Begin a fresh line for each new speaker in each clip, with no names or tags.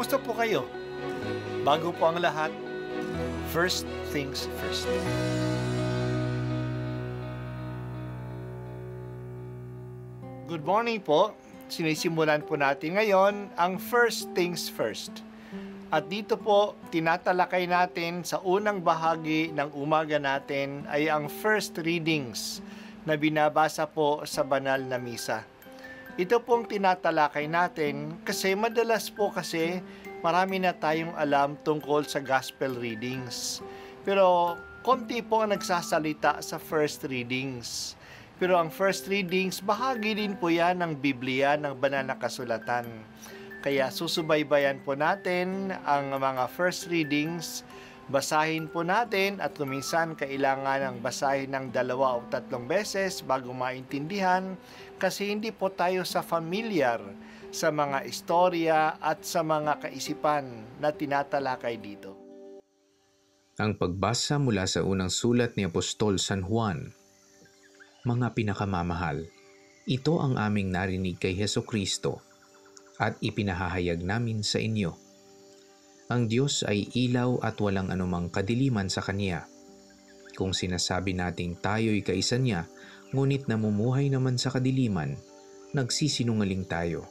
Kumusta po kayo? Bago po ang lahat, first things first. Good morning po. Sinisimulan po natin ngayon ang first things first. At dito po, tinatalakay natin sa unang bahagi ng umaga natin ay ang first readings na binabasa po sa banal na misa. Ito pong tinatalakay natin kasi madalas po kasi marami na tayong alam tungkol sa gospel readings. Pero konti po ang nagsasalita sa first readings. Pero ang first readings, bahagi din po yan ng Biblia, ng banal na kasulatan. Kaya susubaybayan po natin ang mga first readings, basahin po natin at kuminsan kailangan ng basahin ng dalawa o tatlong beses bago maintindihan kasi hindi po tayo sa familiar sa mga istorya at sa mga kaisipan na tinatalakay dito.
Ang pagbasa mula sa unang sulat ni Apostol San Juan mga pinakamamahal, ito ang aming narinig kay Heso Kristo at ipinahahayag namin sa inyo. Ang Diyos ay ilaw at walang anumang kadiliman sa Kanya. Kung sinasabi nating tayo'y kaisa niya, ngunit namumuhay naman sa kadiliman, nagsisinungaling tayo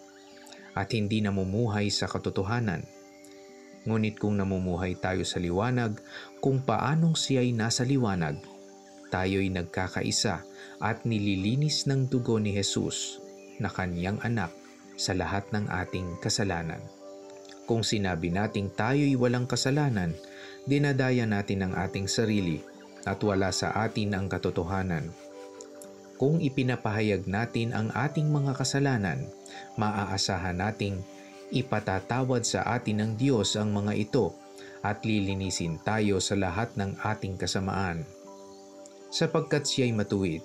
at hindi namumuhay sa katotohanan. Ngunit kung namumuhay tayo sa liwanag, kung paanong siya'y nasa liwanag, tayo'y nagkakaisa at nililinis ng dugo ni Jesus na kanyang anak sa lahat ng ating kasalanan. Kung sinabi nating tayo'y walang kasalanan, dinadaya natin ang ating sarili at wala sa atin ang katotohanan. Kung ipinapahayag natin ang ating mga kasalanan, maaasahan nating ipatatawad sa atin ng Diyos ang mga ito at lilinisin tayo sa lahat ng ating kasamaan. Sapagkat siya'y matuwid,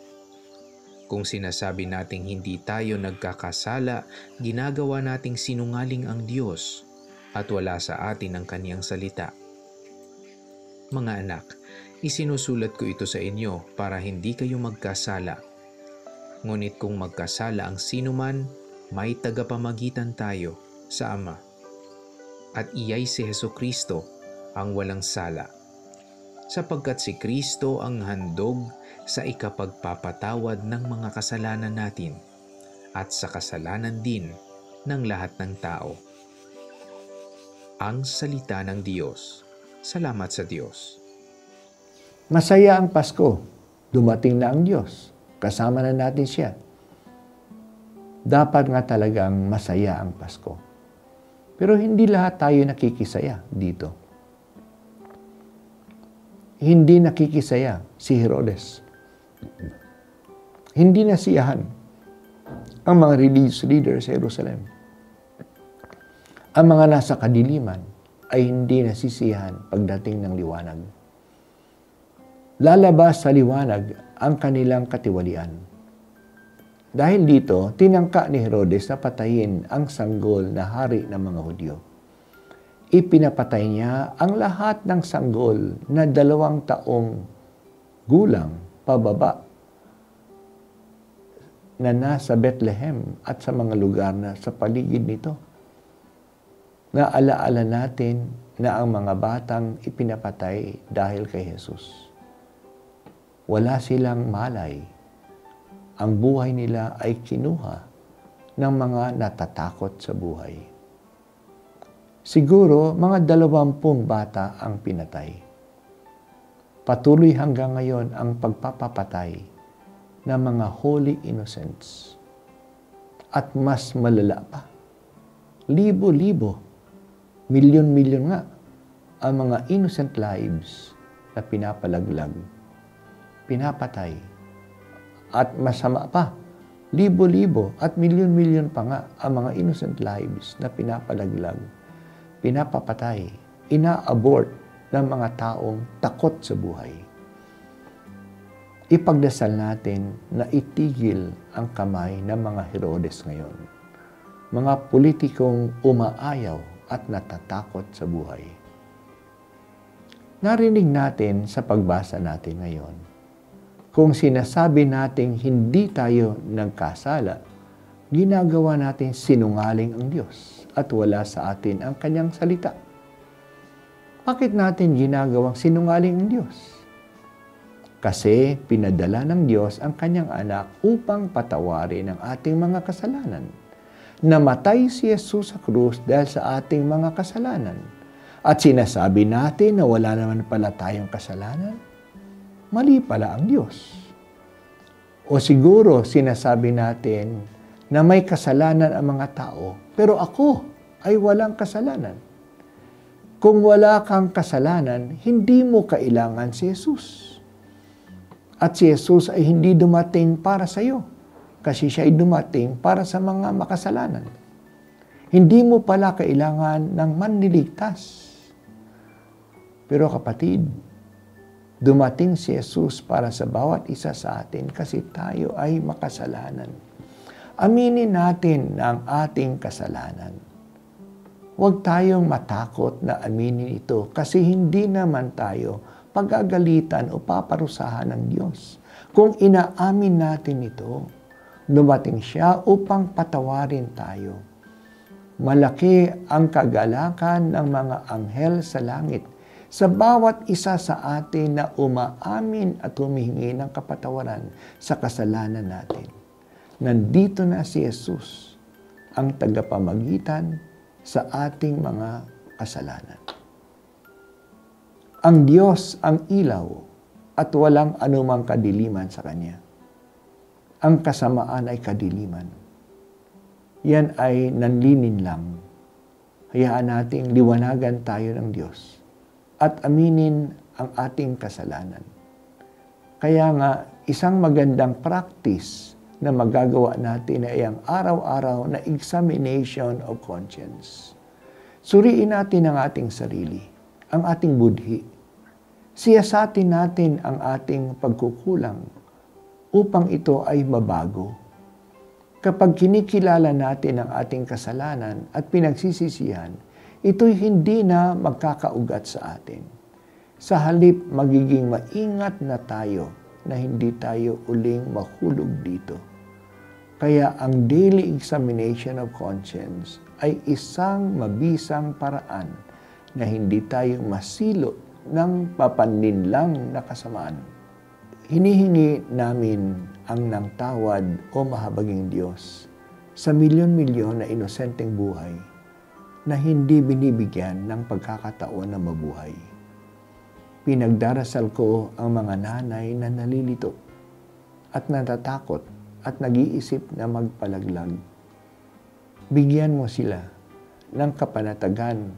kung sinasabi nating hindi tayo nagkakasala, ginagawa nating sinungaling ang Diyos at wala sa atin ang kaniyang salita. Mga anak, isinusulat ko ito sa inyo para hindi kayo magkasala. Ngunit kung magkasala ang sinuman, may tagapamagitan tayo sa Ama. At iyay si Heso Kristo ang walang sala. Sapagkat si Kristo ang handog sa ikapagpapatawad ng mga kasalanan natin at sa kasalanan din ng lahat ng tao. Ang Salita ng Diyos. Salamat sa Diyos.
Masaya ang Pasko. Dumating na ang Diyos. Kasama na natin siya. Dapat nga talagang masaya ang Pasko. Pero hindi lahat tayo nakikisaya dito. Hindi nakikisaya si Herodes hindi nasiyahan ang mga religious leaders sa Jerusalem. Ang mga nasa kadiliman ay hindi nasisiyahan pagdating ng liwanag. Lalabas sa liwanag ang kanilang katiwalian. Dahil dito, tinangka ni Herodes na patayin ang sanggol na hari ng mga Hudyo. Ipinapatay niya ang lahat ng sanggol na dalawang taong gulang pababa na nasa Bethlehem at sa mga lugar na sa paligid nito. Naalaala natin na ang mga batang ipinapatay dahil kay Jesus. Wala silang malay. Ang buhay nila ay kinuha ng mga natatakot sa buhay. Siguro mga dalawampung bata ang pinatay. Patuloy hanggang ngayon ang pagpapapatay ng mga holy innocents. At mas malala pa. Libo-libo, milyon-milyon nga ang mga innocent lives na pinapalaglag, pinapatay. At masama pa, libo-libo at milyon-milyon pa nga ang mga innocent lives na pinapalaglag, pinapapatay, ina-abort ng mga taong takot sa buhay. Ipagdasal natin na itigil ang kamay ng mga Herodes ngayon. Mga politikong umaayaw at natatakot sa buhay. Narinig natin sa pagbasa natin ngayon, kung sinasabi nating hindi tayo nagkasala, ginagawa natin sinungaling ang Diyos at wala sa atin ang kanyang salita. Bakit natin ginagawang sinungaling ang Diyos? Kasi pinadala ng Diyos ang kanyang anak upang patawarin ang ating mga kasalanan. Namatay si Jesus sa krus dahil sa ating mga kasalanan. At sinasabi natin na wala naman pala tayong kasalanan. Mali pala ang Diyos. O siguro sinasabi natin na may kasalanan ang mga tao, pero ako ay walang kasalanan. Kung wala kang kasalanan, hindi mo kailangan si Jesus. At si Jesus ay hindi dumating para sa iyo, kasi siya ay dumating para sa mga makasalanan. Hindi mo pala kailangan ng manliligtas. Pero kapatid, Dumating si Jesus para sa bawat isa sa atin kasi tayo ay makasalanan. Aminin natin ang ating kasalanan. Huwag tayong matakot na aminin ito kasi hindi naman tayo pagagalitan o paparusahan ng Diyos. Kung inaamin natin ito, dumating siya upang patawarin tayo. Malaki ang kagalakan ng mga anghel sa langit sa bawat isa sa atin na umaamin at humihingi ng kapatawaran sa kasalanan natin. Nandito na si Jesus, ang tagapamagitan sa ating mga kasalanan. Ang Diyos ang ilaw at walang anumang kadiliman sa Kanya. Ang kasamaan ay kadiliman. Yan ay nanlinin lang. Hayaan nating liwanagan tayo ng Diyos at aminin ang ating kasalanan. Kaya nga, isang magandang practice na magagawa natin ay ang araw-araw na examination of conscience. Suriin natin ang ating sarili, ang ating budhi. Siyasatin natin ang ating pagkukulang upang ito ay mabago. Kapag kinikilala natin ang ating kasalanan at pinagsisisihan, ito'y hindi na magkakaugat sa atin. Sa halip, magiging maingat na tayo na hindi tayo uling mahulog dito. Kaya ang daily examination of conscience ay isang mabisang paraan na hindi tayo masilo ng papaninlang na kasamaan. Hinihingi namin ang nang tawad o mahabaging Diyos sa milyon-milyon na inosenteng buhay na hindi binibigyan ng pagkakataon na mabuhay. Pinagdarasal ko ang mga nanay na nalilito at natatakot at nag-iisip na magpalaglag. Bigyan mo sila ng kapanatagan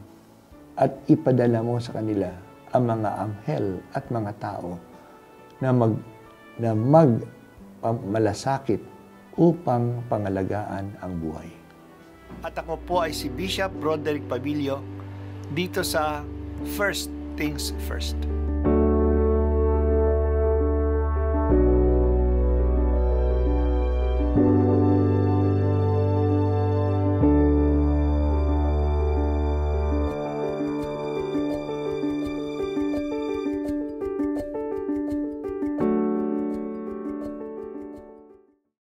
at ipadala mo sa kanila ang mga anghel at mga tao na mag na mag malasakit upang pangalagaan ang buhay.
At ako po ay si Bishop Broderick Pabilio dito sa First Things First.